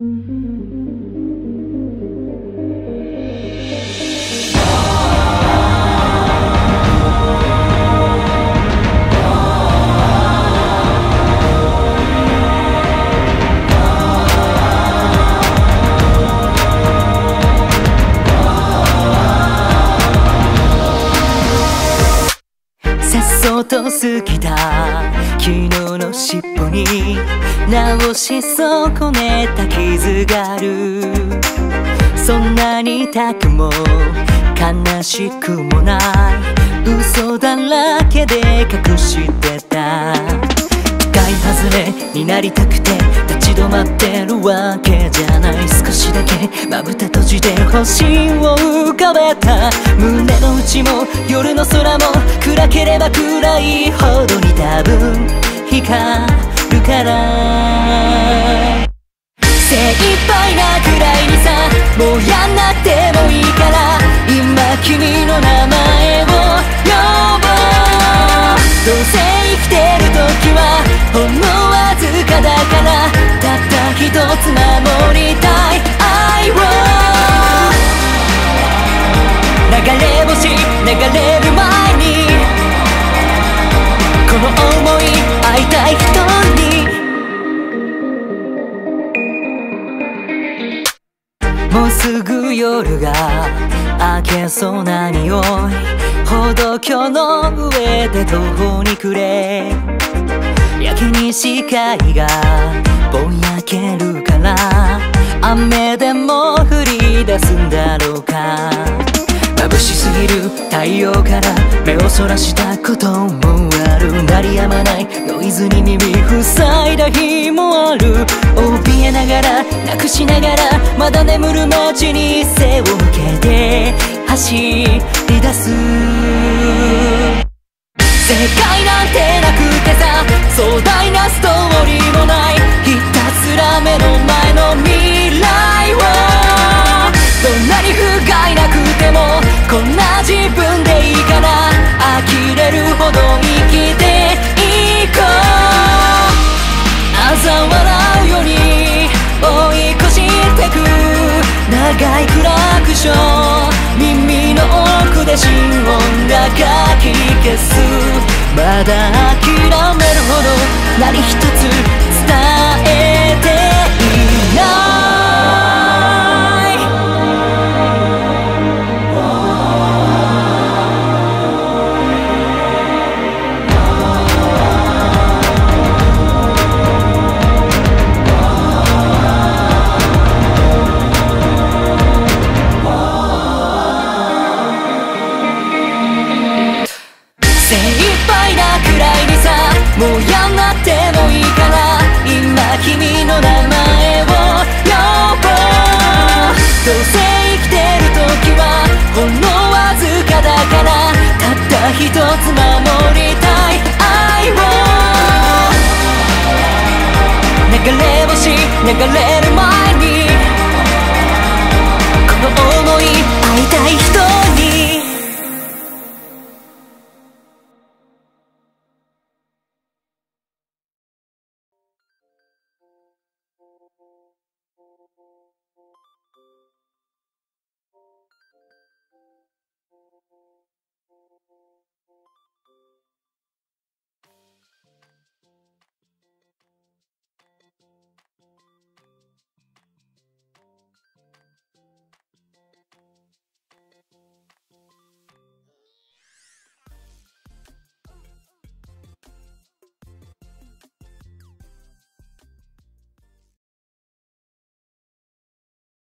さと過ぎた昨日の尻尾に直し損ねた傷がある。そんなに痛くも悲しくもない。嘘だらけで隠してた。使い外れになりたくて立ち止まってるわけじゃない。少しだけまぶたじて星を浮かべた胸の内も夜の空も暗ければ暗いほどに多分光るから。精一杯なくらいにさもうやんなくてもいいから。今君の名前を呼ぼう。どうせ生きてる時はほんのわずかだからたった一つ守り流れる前にこの想い会いたい人に。もうすぐ夜が明けそうな匂い。歩道橋の上で途方に暮れ。やけに視界がぼんやけるから雨でも降り出すんだろうか。しすぎる太陽から目をそらしたこともある。鳴りやまない。ノイズに耳塞いだ日もある。怯えながらなくしながらまだ眠る街に背を向けて走り出す。正解なんてなくてさ壮大なストーリーもない。ひたすら目の前ないクラクション耳の奥で心音がかき消す。まだ諦める流れる前に。この想い会いたい人に。